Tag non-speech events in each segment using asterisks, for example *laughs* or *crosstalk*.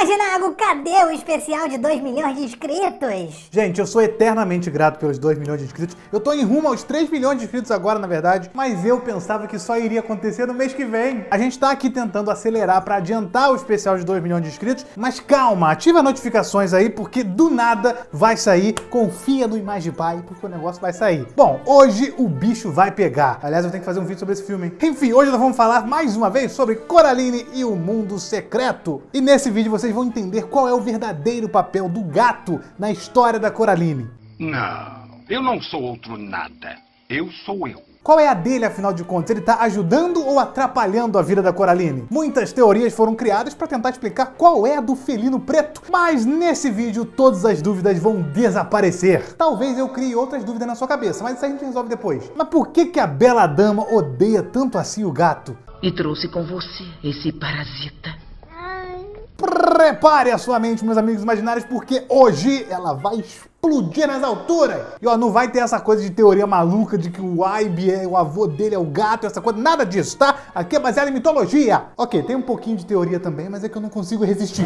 Imaginago, cadê o especial de 2 milhões de inscritos? Gente, eu sou eternamente grato pelos 2 milhões de inscritos. Eu tô em rumo aos 3 milhões de inscritos agora, na verdade, mas eu pensava que só iria acontecer no mês que vem. A gente tá aqui tentando acelerar para adiantar o especial de 2 milhões de inscritos, mas calma, ativa as notificações aí, porque do nada vai sair. Confia no Imagipai, porque o negócio vai sair. Bom, hoje o bicho vai pegar. Aliás, eu tenho que fazer um vídeo sobre esse filme? Enfim, hoje nós vamos falar mais uma vez sobre Coraline e o Mundo Secreto. E nesse vídeo vocês vão entender qual é o verdadeiro papel do gato na história da Coraline. Não, eu não sou outro nada. Eu sou eu. Qual é a dele, afinal de contas? Ele está ajudando ou atrapalhando a vida da Coraline? Muitas teorias foram criadas para tentar explicar qual é a do felino preto, mas nesse vídeo todas as dúvidas vão desaparecer. Talvez eu crie outras dúvidas na sua cabeça, mas isso a gente resolve depois. Mas por que, que a bela dama odeia tanto assim o gato? E trouxe com você esse parasita. Prepare a sua mente, meus amigos imaginários, porque hoje ela vai explodir nas alturas. E ó, não vai ter essa coisa de teoria maluca de que o Aibe é o avô dele é o gato, essa coisa, nada disso, tá? Aqui é baseado em mitologia. Ok, tem um pouquinho de teoria também, mas é que eu não consigo resistir.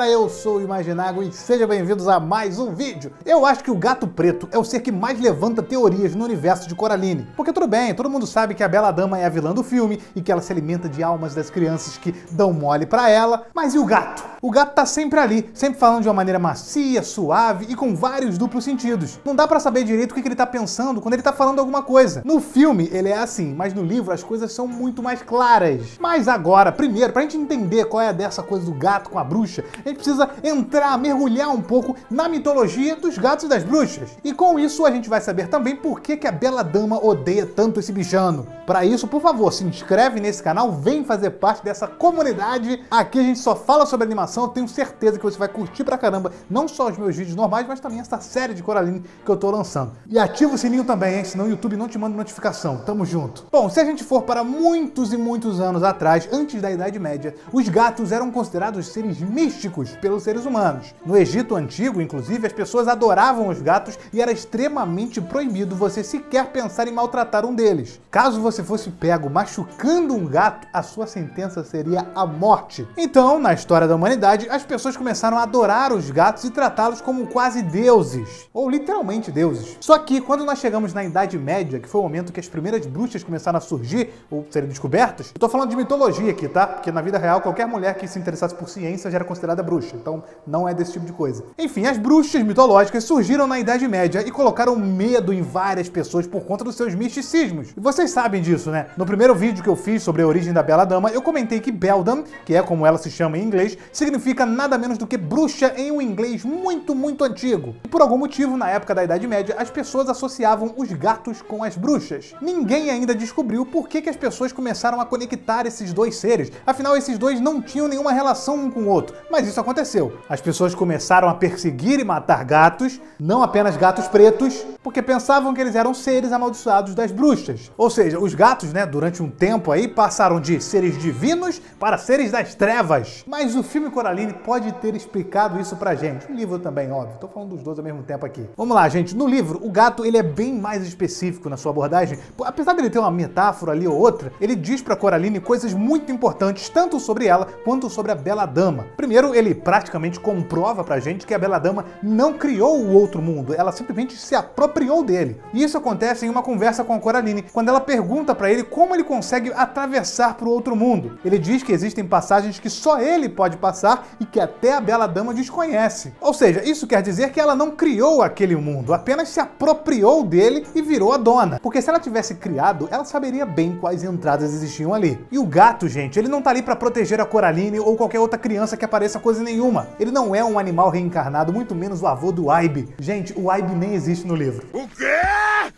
Galera, eu sou o Imaginago e sejam bem-vindos a mais um vídeo. Eu acho que o gato preto é o ser que mais levanta teorias no universo de Coraline. Porque tudo bem, todo mundo sabe que a Bela Dama é a vilã do filme e que ela se alimenta de almas das crianças que dão mole pra ela. Mas e o gato? O gato tá sempre ali, sempre falando de uma maneira macia, suave e com vários duplos sentidos. Não dá pra saber direito o que ele tá pensando quando ele tá falando alguma coisa. No filme ele é assim, mas no livro as coisas são muito mais claras. Mas agora, primeiro, pra gente entender qual é dessa coisa do gato com a bruxa, a gente precisa entrar, mergulhar um pouco na mitologia dos gatos e das bruxas. E com isso a gente vai saber também por que, que a Bela Dama odeia tanto esse bichano. Para isso, por favor, se inscreve nesse canal, vem fazer parte dessa comunidade. Aqui a gente só fala sobre animação, eu tenho certeza que você vai curtir pra caramba, não só os meus vídeos normais, mas também essa série de Coraline que eu tô lançando. E ativa o sininho também, hein? Senão o YouTube não te manda notificação. Tamo junto. Bom, se a gente for para muitos e muitos anos atrás, antes da Idade Média, os gatos eram considerados seres místicos pelos seres humanos. No Egito Antigo, inclusive, as pessoas adoravam os gatos e era extremamente proibido você sequer pensar em maltratar um deles. Caso você fosse pego machucando um gato, a sua sentença seria a morte. Então, na história da humanidade, as pessoas começaram a adorar os gatos e tratá-los como quase deuses, ou literalmente deuses. Só que quando nós chegamos na Idade Média, que foi o momento que as primeiras bruxas começaram a surgir ou serem descobertas, eu tô falando de mitologia aqui, tá? Porque na vida real, qualquer mulher que se interessasse por ciência já era considerada bruxa, então não é desse tipo de coisa. Enfim, as bruxas mitológicas surgiram na Idade Média e colocaram medo em várias pessoas por conta dos seus misticismos. E vocês sabem disso, né? No primeiro vídeo que eu fiz sobre a origem da Bela Dama, eu comentei que Beldam, que é como ela se chama em inglês, significa nada menos do que bruxa em um inglês muito, muito antigo. E por algum motivo, na época da Idade Média, as pessoas associavam os gatos com as bruxas. Ninguém ainda descobriu por que, que as pessoas começaram a conectar esses dois seres. Afinal, esses dois não tinham nenhuma relação um com o outro. Mas isso aconteceu. As pessoas começaram a perseguir e matar gatos, não apenas gatos pretos, porque pensavam que eles eram seres amaldiçoados das bruxas. Ou seja, os gatos, né, durante um tempo aí, passaram de seres divinos para seres das trevas. Mas o filme Coraline pode ter explicado isso pra gente. O livro também, óbvio. Tô falando dos dois ao mesmo tempo aqui. Vamos lá, gente. No livro, o gato ele é bem mais específico na sua abordagem. Apesar dele ter uma metáfora ali ou outra, ele diz pra Coraline coisas muito importantes, tanto sobre ela quanto sobre a Bela Dama. Primeiro, ele praticamente comprova pra gente que a Bela Dama não criou o outro mundo, ela simplesmente se apropriou dele. E isso acontece em uma conversa com a Coraline, quando ela pergunta para ele como ele consegue atravessar para o outro mundo. Ele diz que existem passagens que só ele pode passar e que até a Bela Dama desconhece. Ou seja, isso quer dizer que ela não criou aquele mundo, apenas se apropriou dele e virou a dona. Porque se ela tivesse criado, ela saberia bem quais entradas existiam ali. E o gato, gente, ele não tá ali para proteger a Coraline ou qualquer outra criança que apareça coisa nenhuma. Ele não é um animal reencarnado, muito menos o avô do Aibe. Gente, o Aibe nem existe no livro. O quê?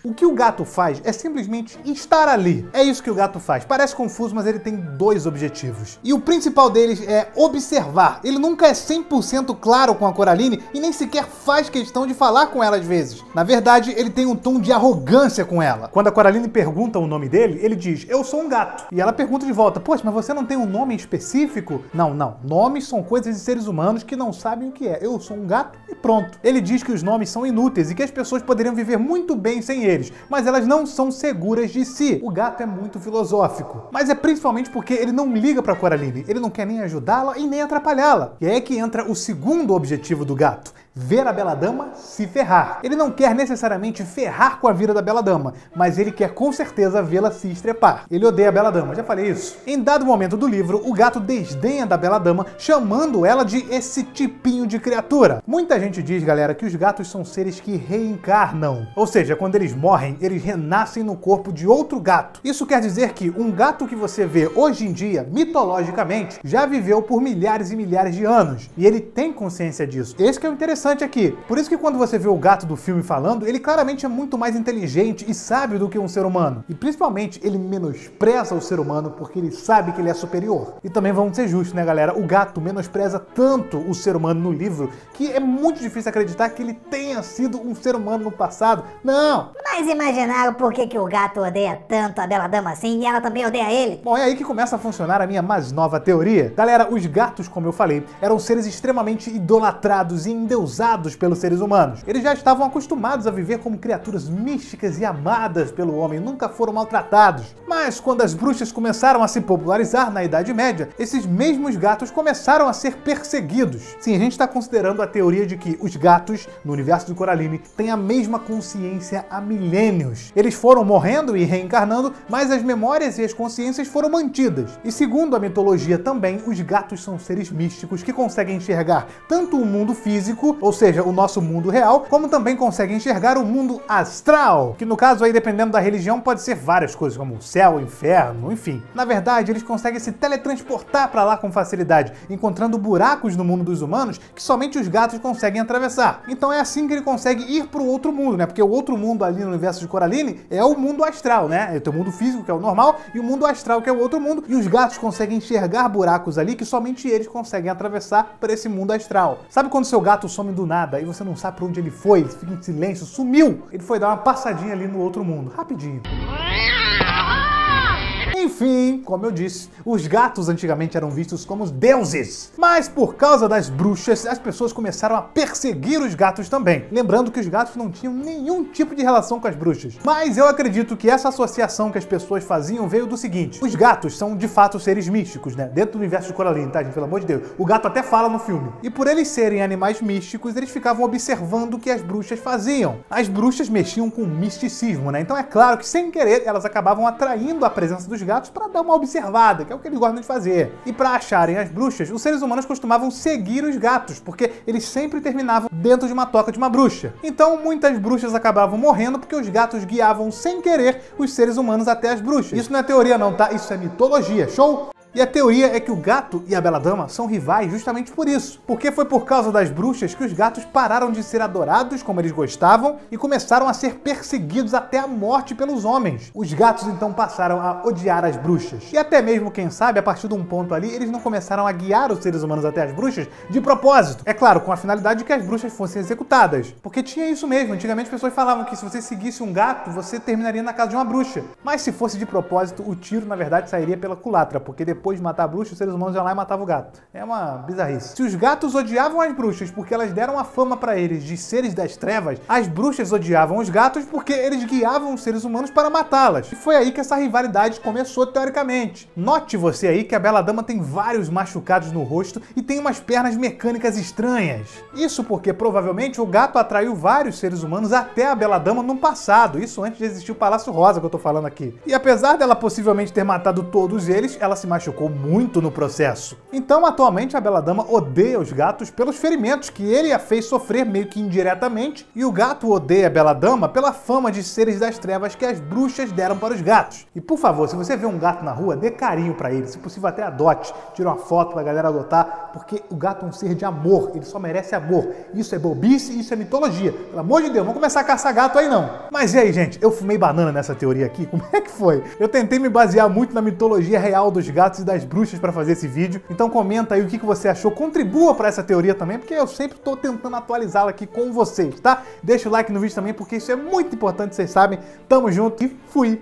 O que o gato faz é simplesmente estar ali. É isso que o gato faz. Parece confuso, mas ele tem dois objetivos. E o principal deles é observar. Ele nunca é 100% claro com a Coraline e nem sequer faz questão de falar com ela às vezes. Na verdade, ele tem um tom de arrogância com ela. Quando a Coraline pergunta o nome dele, ele diz: Eu sou um gato. E ela pergunta de volta: Poxa, mas você não tem um nome específico? Não, não. Nomes são coisas seres humanos que não sabem o que é. Eu sou um gato e pronto. Ele diz que os nomes são inúteis e que as pessoas poderiam viver muito bem sem eles, mas elas não são seguras de si. O gato é muito filosófico, mas é principalmente porque ele não liga para Coraline, ele não quer nem ajudá-la e nem atrapalhá-la. E é aí que entra o segundo objetivo do gato ver a Bela Dama se ferrar. Ele não quer necessariamente ferrar com a vida da Bela Dama, mas ele quer com certeza vê-la se estrepar. Ele odeia a Bela Dama, já falei isso. Em dado momento do livro, o gato desdenha da Bela Dama, chamando ela de esse tipinho de criatura. Muita gente diz, galera, que os gatos são seres que reencarnam. Ou seja, quando eles morrem, eles renascem no corpo de outro gato. Isso quer dizer que um gato que você vê hoje em dia, mitologicamente, já viveu por milhares e milhares de anos. E ele tem consciência disso. Esse que é o interessante interessante aqui. Por isso que quando você vê o gato do filme falando, ele claramente é muito mais inteligente e sábio do que um ser humano. E principalmente, ele menospreza o ser humano porque ele sabe que ele é superior. E também vamos ser justos, né, galera? O gato menospreza tanto o ser humano no livro que é muito difícil acreditar que ele tenha sido um ser humano no passado. Não! Mas imaginaram por que, que o gato odeia tanto a Bela Dama assim e ela também odeia ele? Bom, é aí que começa a funcionar a minha mais nova teoria. Galera, os gatos, como eu falei, eram seres extremamente idolatrados e endeusados usados pelos seres humanos. Eles já estavam acostumados a viver como criaturas místicas e amadas pelo homem, nunca foram maltratados. Mas quando as bruxas começaram a se popularizar na Idade Média, esses mesmos gatos começaram a ser perseguidos. Sim, a gente está considerando a teoria de que os gatos, no universo de Coraline, têm a mesma consciência há milênios. Eles foram morrendo e reencarnando, mas as memórias e as consciências foram mantidas. E segundo a mitologia também, os gatos são seres místicos que conseguem enxergar tanto o mundo físico ou seja, o nosso mundo real, como também consegue enxergar o mundo astral, que no caso aí, dependendo da religião, pode ser várias coisas, como céu, inferno, enfim. Na verdade, eles conseguem se teletransportar para lá com facilidade, encontrando buracos no mundo dos humanos que somente os gatos conseguem atravessar. Então é assim que ele consegue ir para o outro mundo, né? Porque o outro mundo ali no universo de Coraline é o mundo astral, né? Tem o mundo físico, que é o normal, e o mundo astral, que é o outro mundo, e os gatos conseguem enxergar buracos ali que somente eles conseguem atravessar para esse mundo astral. Sabe quando seu gato some do nada e você não sabe para onde ele foi, fica em silêncio, sumiu. Ele foi dar uma passadinha ali no outro mundo, rapidinho. Enfim, como eu disse, os gatos antigamente eram vistos como deuses. Mas por causa das bruxas, as pessoas começaram a perseguir os gatos também. Lembrando que os gatos não tinham nenhum tipo de relação com as bruxas. Mas eu acredito que essa associação que as pessoas faziam veio do seguinte: os gatos são de fato seres místicos, né? Dentro do universo de Coraline, tá, gente? Pelo amor de Deus. O gato até fala no filme. E por eles serem animais místicos, eles ficavam observando o que as bruxas faziam. As bruxas mexiam com misticismo, né? Então é claro que sem querer elas acabavam atraindo a presença dos gatos gatos para dar uma observada, que é o que eles gostam de fazer. E para acharem as bruxas, os seres humanos costumavam seguir os gatos, porque eles sempre terminavam dentro de uma toca de uma bruxa. Então muitas bruxas acabavam morrendo porque os gatos guiavam sem querer os seres humanos até as bruxas. Isso não é teoria não, tá? Isso é mitologia. Show? E a teoria é que o gato e a bela dama são rivais justamente por isso. Porque foi por causa das bruxas que os gatos pararam de ser adorados como eles gostavam e começaram a ser perseguidos até a morte pelos homens. Os gatos então passaram a odiar as bruxas. E até mesmo, quem sabe, a partir de um ponto ali, eles não começaram a guiar os seres humanos até as bruxas de propósito. É claro, com a finalidade de que as bruxas fossem executadas. Porque tinha isso mesmo. Antigamente as pessoas falavam que se você seguisse um gato, você terminaria na casa de uma bruxa. Mas se fosse de propósito, o tiro na verdade sairia pela culatra, porque depois depois de matar a bruxa, os seres humanos iam lá e matavam o gato. É uma bizarrice. Se os gatos odiavam as bruxas porque elas deram a fama para eles de seres das trevas, as bruxas odiavam os gatos porque eles guiavam os seres humanos para matá-las. E foi aí que essa rivalidade começou teoricamente. Note você aí que a Bela Dama tem vários machucados no rosto e tem umas pernas mecânicas estranhas. Isso porque provavelmente o gato atraiu vários seres humanos até a Bela Dama no passado, isso antes de existir o Palácio Rosa que eu tô falando aqui. E apesar dela possivelmente ter matado todos eles, ela se machucou machucou muito no processo. Então, atualmente, a Bela Dama odeia os gatos pelos ferimentos que ele a fez sofrer meio que indiretamente, e o gato odeia a Bela Dama pela fama de seres das trevas que as bruxas deram para os gatos. E por favor, se você vê um gato na rua, dê carinho para ele, se possível até adote, tira uma foto pra galera adotar, porque o gato é um ser de amor, ele só merece amor. Isso é bobice, isso é mitologia. Pelo amor de Deus, vamos começar a caçar gato aí não. Mas e aí, gente, eu fumei banana nessa teoria aqui? *laughs* Como é que foi? Eu tentei me basear muito na mitologia real dos gatos das bruxas para fazer esse vídeo. Então comenta aí o que você achou, contribua para essa teoria também, porque eu sempre estou tentando atualizá-la aqui com vocês, tá? Deixa o like no vídeo também, porque isso é muito importante, vocês sabem. Tamo junto e fui!